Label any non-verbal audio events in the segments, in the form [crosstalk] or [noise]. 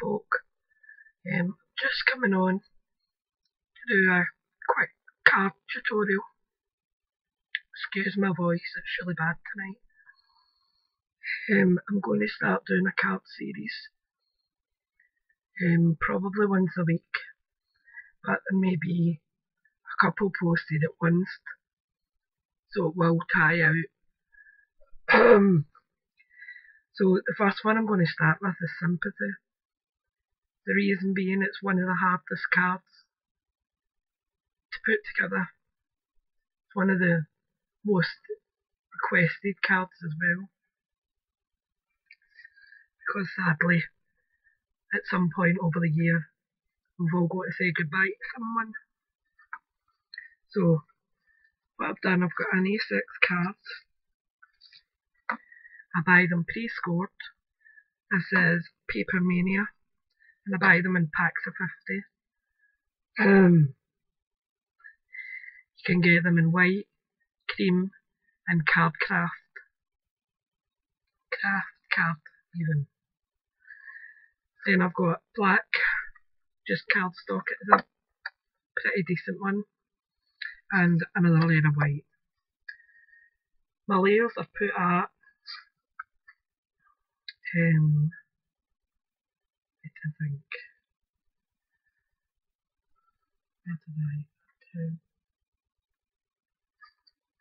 folk. Um, just coming on to do a quick card tutorial. Excuse my voice, it's really bad tonight. Um, I'm going to start doing a card series. Um, probably once a week, but there may be a couple posted at once, so it will tie out. [clears throat] So the first one I'm going to start with is sympathy. The reason being it's one of the hardest cards to put together. It's one of the most requested cards as well. Because sadly, at some point over the year, we've all got to say goodbye to someone. So, what I've done, I've got an A6 cards. I buy them pre-scored. This is Papermania, and I buy them in packs of 50. Um, you can get them in white, cream, and card craft. Craft card, even. Then I've got black, just cardstock. It's a pretty decent one. And another layer of white. My layers I've put at um, I think. I to?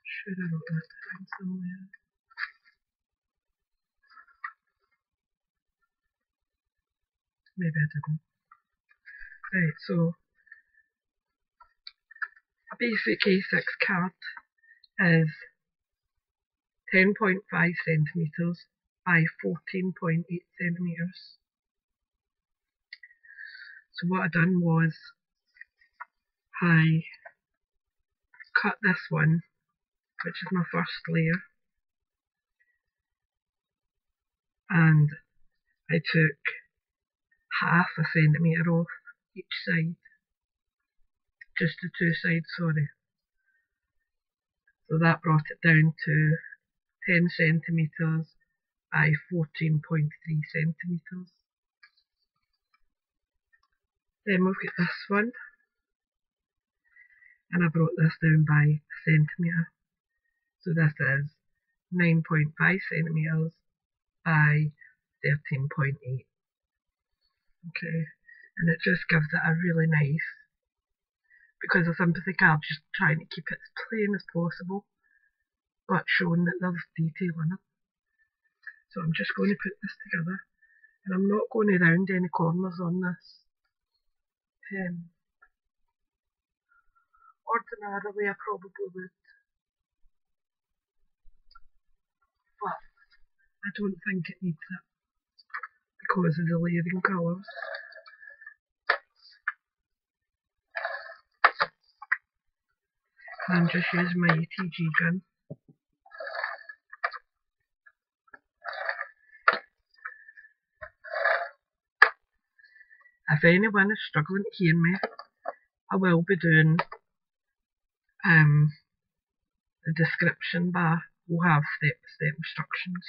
Should have wrote that down somewhere. Maybe I didn't. Right, so a basic A6 card is 10.5 centimetres by 14.8 centimetres. So what I done was I cut this one, which is my first layer, and I took half a centimetre off each side. Just the two sides, sorry. So that brought it down to 10 centimetres by 14.3 centimetres. Then we've got this one, and I brought this down by a centimetre. So this is 9.5 centimetres by 13.8. Okay, and it just gives it a really nice, because a sympathy card, just trying to keep it as plain as possible, but showing that there's detail in it. So I'm just going to put this together, and I'm not going to round any corners on this. Um, ordinarily I probably would, but I don't think it needs it because of the layering colours. I'm just using my ATG gun. If anyone is struggling to hear me, I will be doing um, the description bar We'll have step-by-step instructions.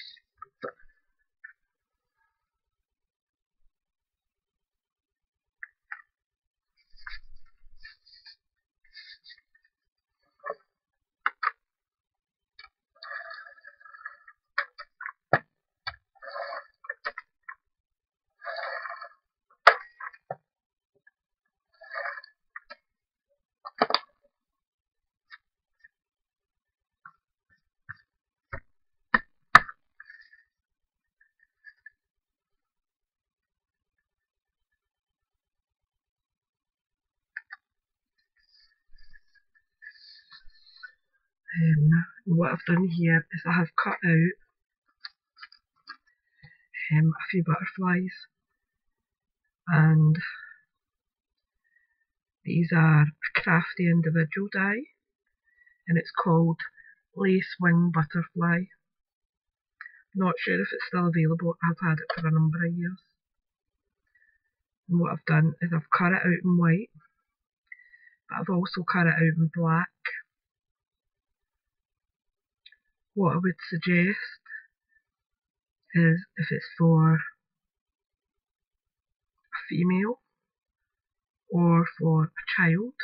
Um, what I've done here is I have cut out um, a few butterflies and these are a crafty individual die and it's called Lacewing Butterfly. Not sure if it's still available, I've had it for a number of years. And what I've done is I've cut it out in white, but I've also cut it out in black what I would suggest is if it's for a female or for a child,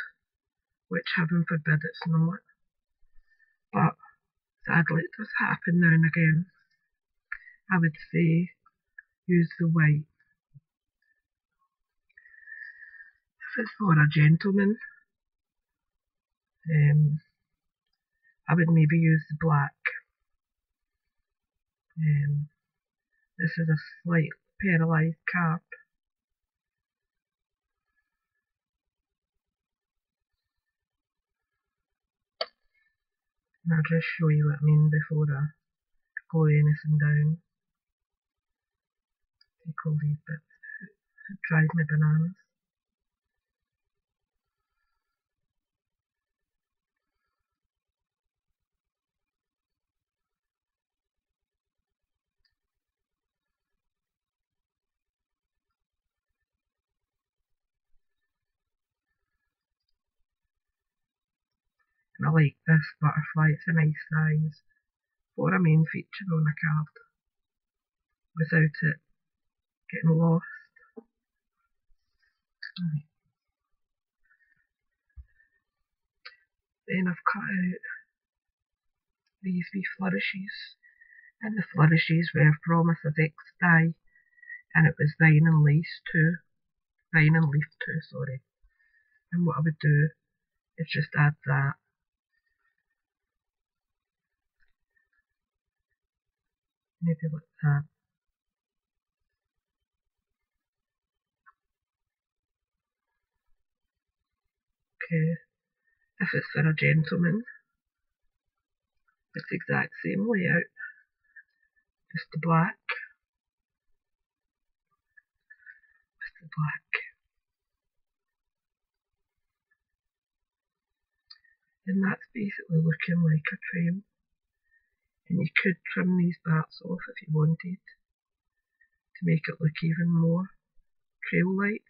which heaven forbid it's not. But sadly it does happen now and again. I would say use the white. If it's for a gentleman, um, I would maybe use the black. Um, this is a slight paralysed card. And I'll just show you what I mean before I glue anything down. Take all these bits it drives me bananas. And I like this butterfly, it's a nice size for a main feature on a card without it getting lost. Right. Then I've cut out these wee flourishes and the flourishes were from a a X die and it was vine and lace too. Vine and leaf too, sorry. And what I would do is just add that maybe that. Okay, if it's for a gentleman, it's the exact same layout, just the black, just the black. And that's basically looking like a trail and you could trim these parts off if you wanted to make it look even more trail like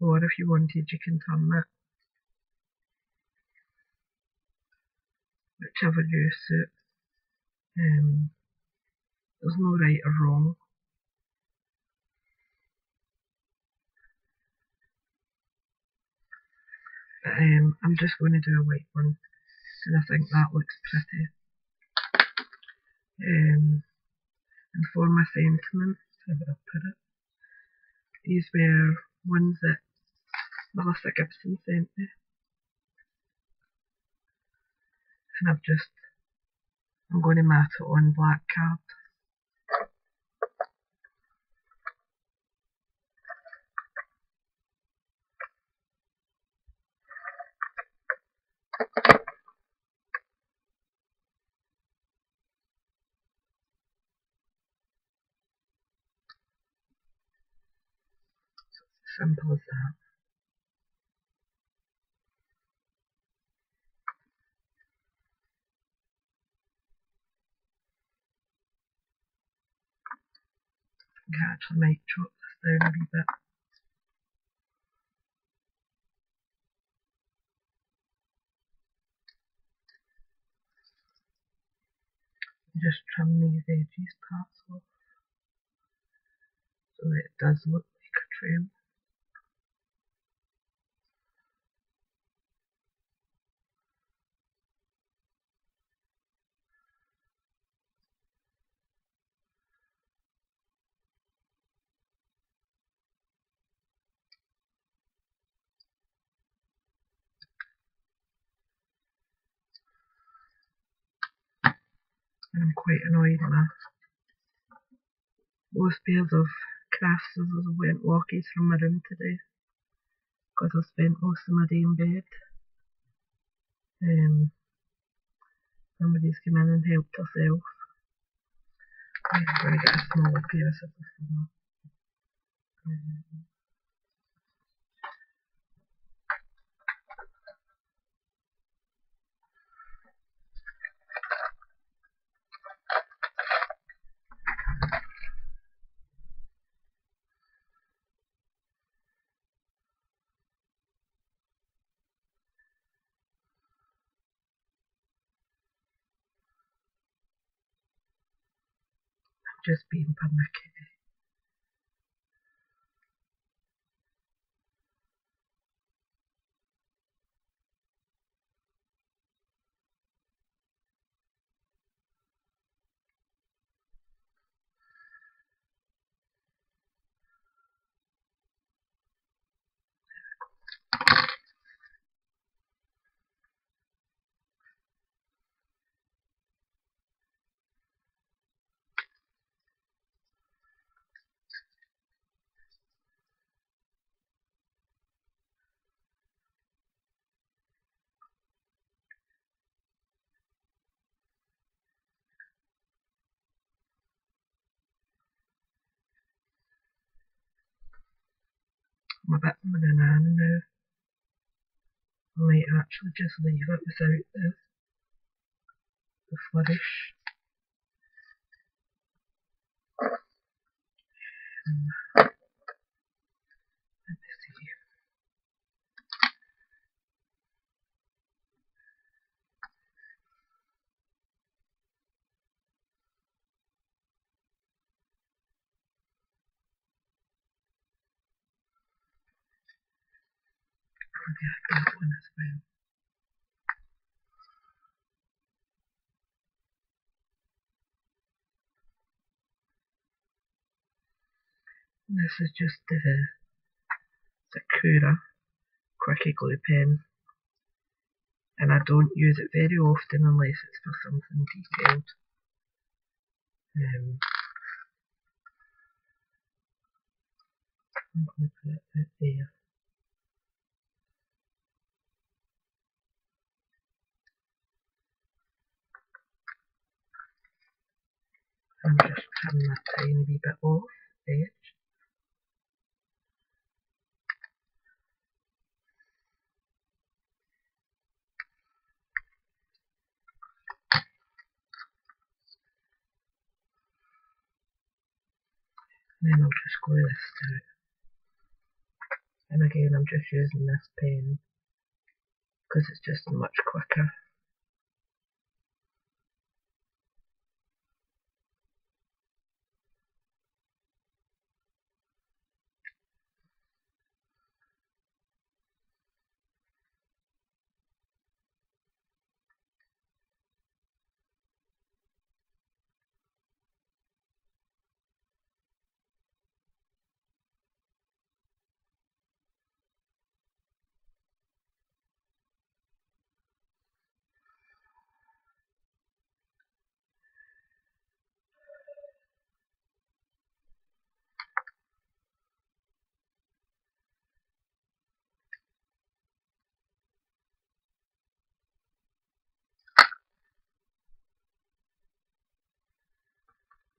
or if you wanted you can turn it. Whichever you suit. Um, there's no right or wrong. But um, I'm just going to do a white one and I think that looks pretty um, and for my sentiments, would I put it? These were ones that Melissa Gibson sent me. And I've just, I'm going to mat it on black card. Simple as that. I can actually chop this down a wee bit. Just trim these edges parts off so that it does look like a trail. And I'm quite annoyed now. Most pairs of craft scissors went walkies from my room today because I spent most of my day in bed. Um, somebody's come in and helped herself. I'm going to get a smaller pair of scissors for her. Um, just being pernickety. I'm a bit banana now. I might actually just leave it without the, the flourish. Um, Well. This is just the Sakura Quickie Glue Pen and I don't use it very often unless it's for something detailed. Um, I'm going to put it there. I'm just cutting that tiny bit off the edge. Then I'll just glue this it. And again I'm just using this pen because it's just much quicker.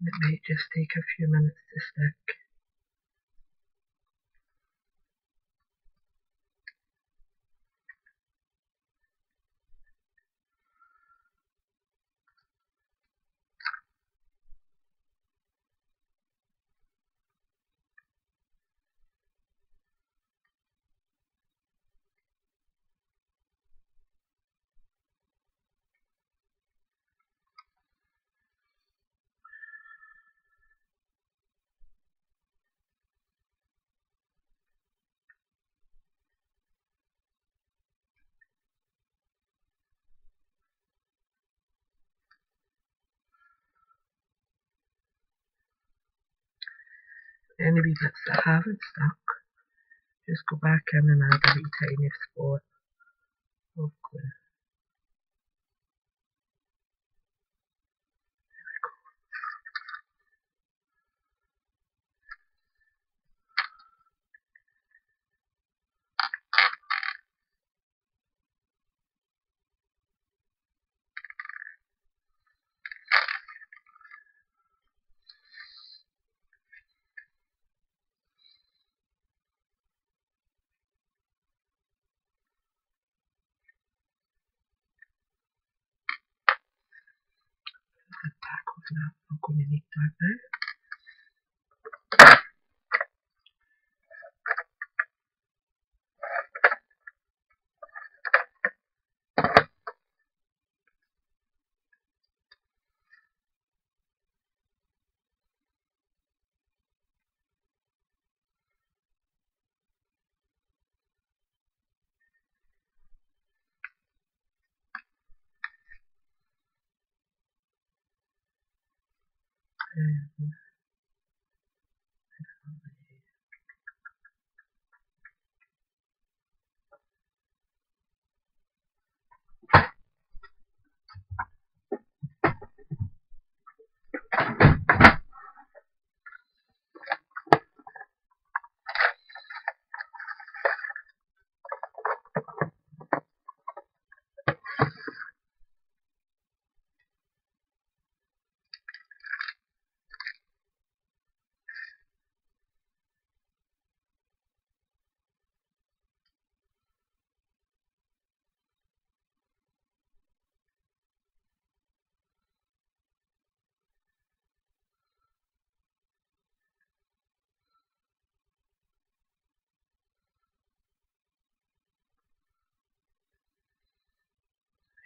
It may just take a few minutes to stick. Any bits that haven't stuck, just go back in and add a wee tiny spot of glue. Back of that. I'm going to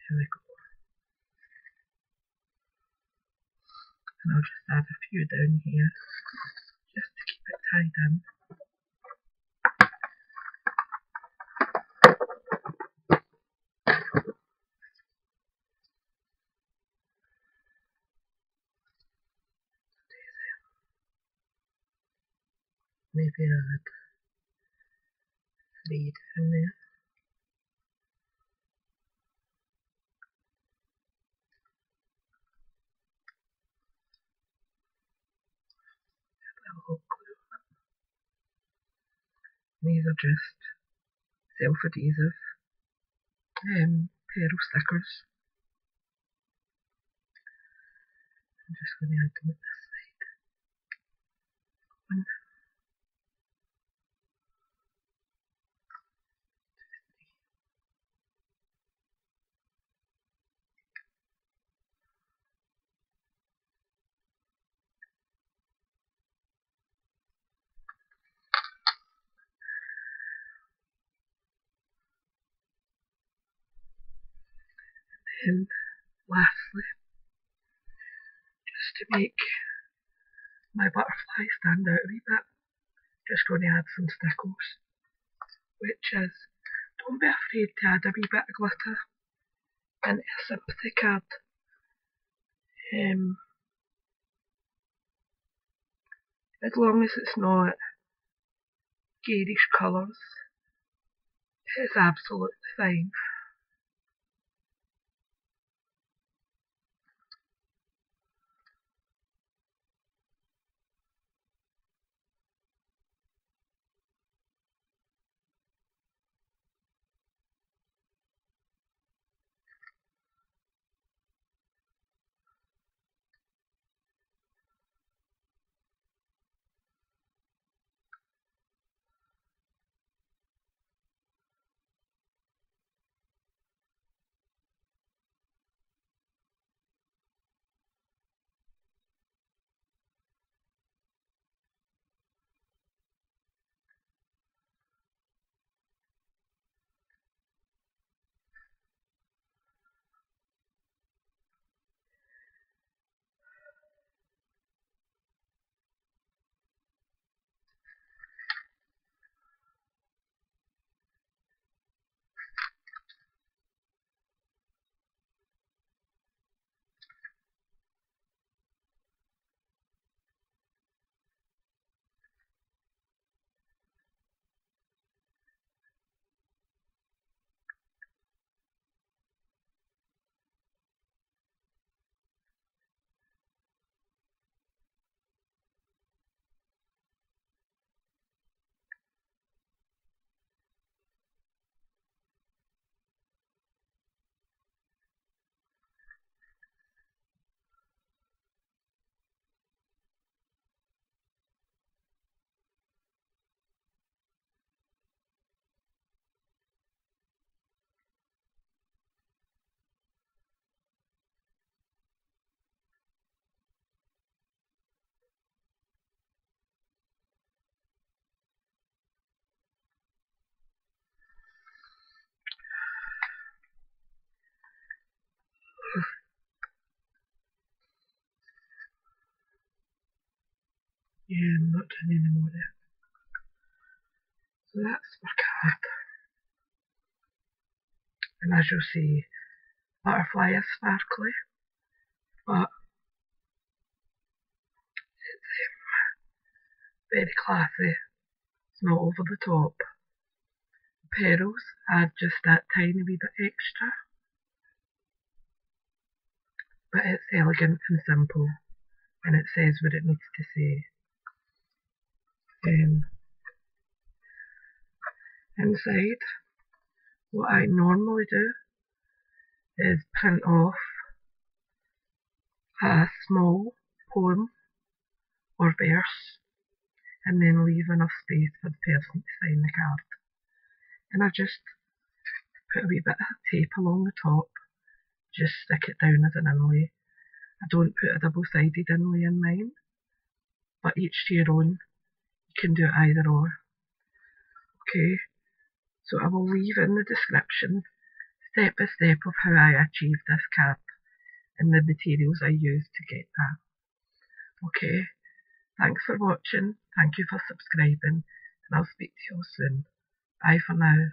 Here we go. And I'll just add a few down here just to keep it tied in. Maybe add three down there. These are just self-adhesive um, pearl stickers. I'm just going to add them at this side. One, And lastly, just to make my butterfly stand out a wee bit, just going to add some stickles, which is, don't be afraid to add a wee bit of glitter into a sympathy card. Um, as long as it's not garish colours, it's absolutely fine. Yeah, I'm not doing any more there. So that's my card. And as you'll see, butterfly is sparkly, but it's um, very classy. It's not over the top. Pearls add just that tiny wee bit extra. But it's elegant and simple, and it says what it needs to say um, inside. What I normally do is print off a small poem or verse and then leave enough space for the person to sign the card. And I just put a wee bit of tape along the top, just stick it down as an inlay. I don't put a double sided inlay in mine, but each to your own can do either or. Okay, so I will leave in the description step by step of how I achieved this cap and the materials I used to get that. Okay, thanks for watching, thank you for subscribing, and I'll speak to you all soon. Bye for now.